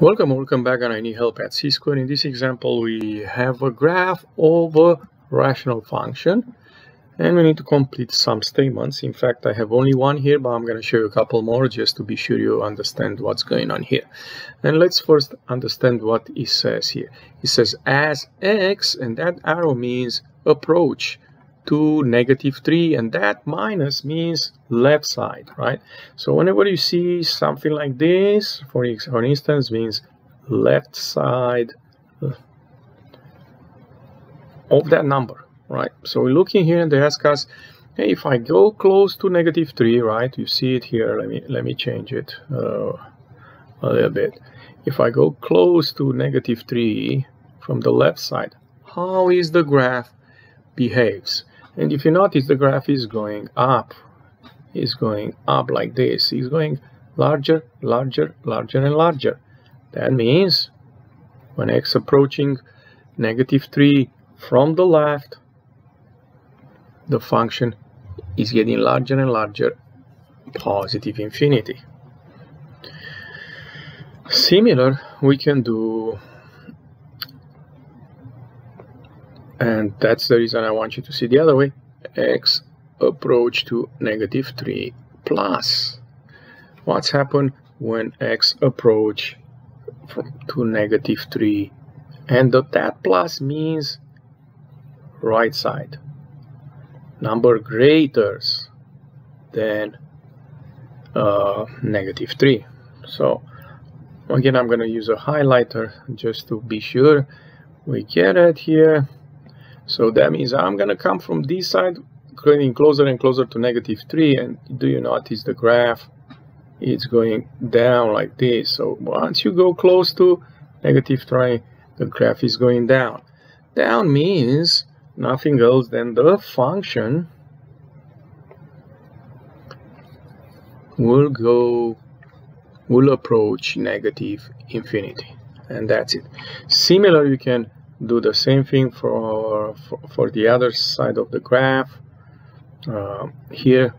Welcome, welcome back and I need help at C-square. In this example, we have a graph of a rational function and we need to complete some statements. In fact, I have only one here, but I'm going to show you a couple more just to be sure you understand what's going on here. And let's first understand what it says here. It says as x and that arrow means approach to negative 3 and that minus means left side right? So whenever you see something like this for, for instance means left side of that number right? So we're looking here and they ask us hey if I go close to negative 3 right you see it here let me let me change it uh, a little bit. If I go close to negative 3 from the left side how is the graph behaves and if you notice, the graph is going up. Is going up like this. It's going larger, larger, larger, and larger. That means when x approaching negative 3 from the left, the function is getting larger and larger, positive infinity. Similar, we can do and that's the reason I want you to see the other way. X approach to negative 3 plus. What's happened when x approach from to negative 3 and that plus means right side. Number greater than uh, negative 3 so again I'm going to use a highlighter just to be sure we get it here so that means I'm going to come from this side, getting closer and closer to negative 3. And do you notice the graph? It's going down like this. So once you go close to negative 3, the graph is going down. Down means nothing else than the function will go will approach negative infinity and that's it similar you can do the same thing for, for, for the other side of the graph. Uh, here,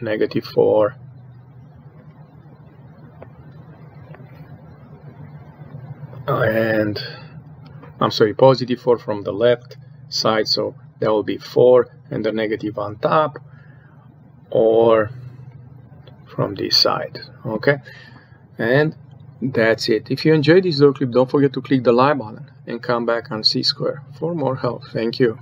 negative 4. And I'm sorry, positive 4 from the left side, so that will be 4 and the negative on top, or from this side, okay? And that's it. If you enjoyed this video clip, don't forget to click the like button and come back on C-Square for more help. Thank you.